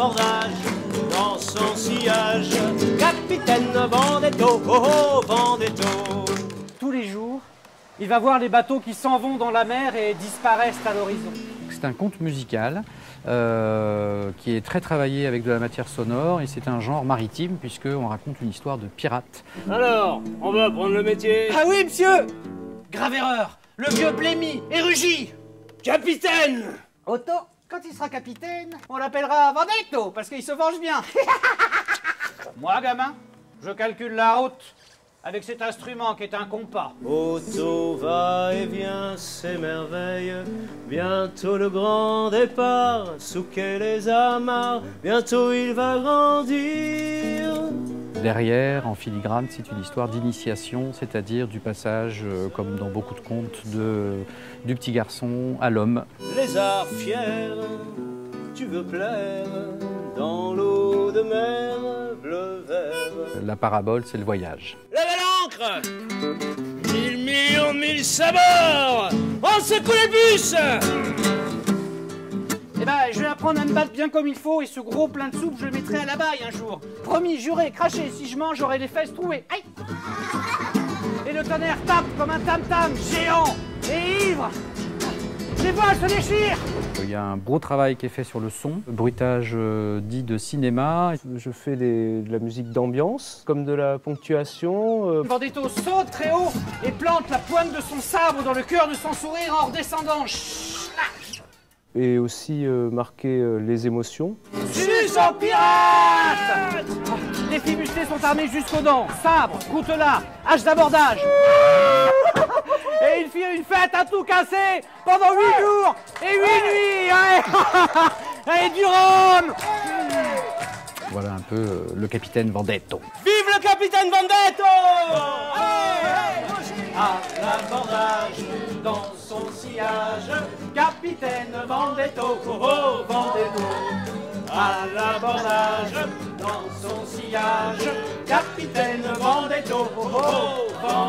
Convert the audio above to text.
l'abordage, dans son sillage, capitaine Vendetto, oh oh Vendetto. Tous les jours, il va voir les bateaux qui s'en vont dans la mer et disparaissent à l'horizon. C'est un conte musical euh, qui est très travaillé avec de la matière sonore et c'est un genre maritime puisqu'on raconte une histoire de pirate. Alors, on va prendre le métier. Ah oui, monsieur Grave erreur Le vieux blémi et rugit Capitaine Otto, quand il sera capitaine, on l'appellera Vendetto parce qu'il se venge bien. Moi, gamin, je calcule la route avec cet instrument qui est un compas. Otto va et vient, s'émerveille. Bientôt le grand départ, sous les amarres. Bientôt il va grandir. Derrière, en filigrane, c'est une histoire d'initiation, c'est-à-dire du passage, euh, comme dans beaucoup de contes, de, du petit garçon à l'homme. Les arts fiers, tu veux plaire dans l'eau de mer bleu vert. La parabole, c'est le voyage. Lève l'ancre Mille millions mille sabords On secoue les bus Eh ben, je apprendre à me battre bien comme il faut et ce gros plein de soupe, je le mettrai à la baille un jour. Promis, juré, craché, si je mange, j'aurai les fesses trouées. Aïe Et le tonnerre tape comme un tam-tam géant et ivre. Les voiles se déchirent Il y a un beau travail qui est fait sur le son, bruitage euh, dit de cinéma. Je fais des- de la musique d'ambiance, comme de la ponctuation. euh, Vendetto saute très haut et plante la pointe de son sabre dans le cœur de son sourire en redescendant. Schlac et aussi euh, marquer euh, les émotions. Sus en pirate Les filles musclées sont armées jusqu'aux dents. Sabre, coutelas, hache d'abordage. Et il fit une fête à tout casser pendant huit jours et huit nuits. Ouais. Et du rhum Voilà un peu euh, le capitaine Vendetto. Vive le capitaine Vendetto À l'abordage, dans son sillage, capitaine Vendetto, oh oh Vendetto. À l'abordage, dans son sillage, capitaine Vendetto, oh oh